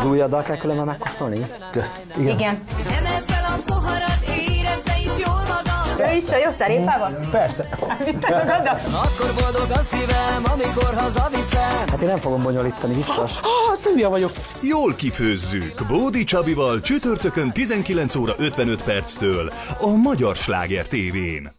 Az dal kell különben megkóstolni? Kösz. Igen. Igen. Emeld fel a poharat, érezd te is jól magad. Ő is csajoztál répával? Persze. Akkor boldog a szívem, amikor hazaviszem Hát én nem fogom bonyolítani, biztos. Ah, azt hülye vagyok. Jól kifőzzük. Bódi Csabival csütörtökön 19 óra 55 perctől a Magyar Sláger tévén.